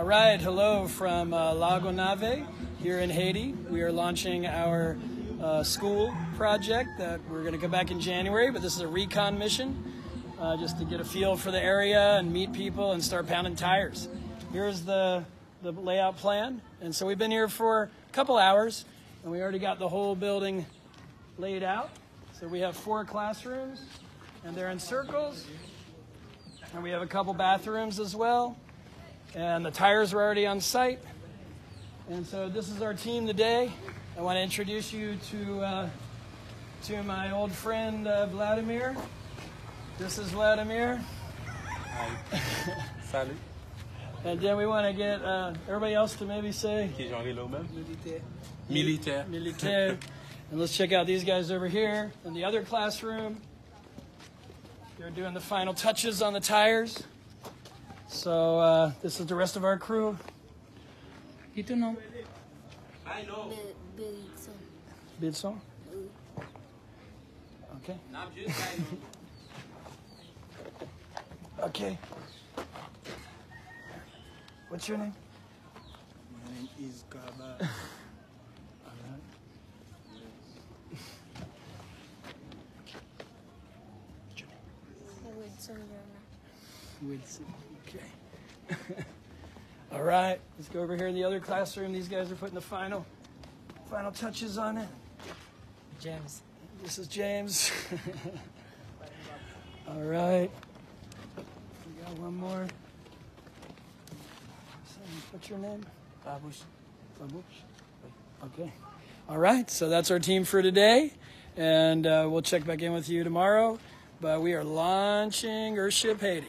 All right, hello from uh, La Gonave here in Haiti. We are launching our uh, school project that we're going to come back in January, but this is a recon mission uh, just to get a feel for the area and meet people and start pounding tires. Here's the, the layout plan. And so we've been here for a couple hours and we already got the whole building laid out. So we have four classrooms and they're in circles. And we have a couple bathrooms as well. And the tires are already on site. And so this is our team today. I want to introduce you to, uh, to my old friend uh, Vladimir. This is Vladimir. Hi. Salut. And then we want to get uh, everybody else to maybe say Qui est Jean-Rélo même? Militaire. militaire. and let's check out these guys over here in the other classroom. They're doing the final touches on the tires. So uh, this is the rest of our crew. ¿Y tu nombre? Be- Belitson. Bidson? Okay. Okay. What's your name? My name is Kaba. Wilson Wilson. Okay. All right, let's go over here in the other classroom. These guys are putting the final, final touches on it. James. This is James. All right. We got one more. What's your name? Babush. Babush. Okay. All right. So that's our team for today, and uh, we'll check back in with you tomorrow. But we are launching Earthship Haiti.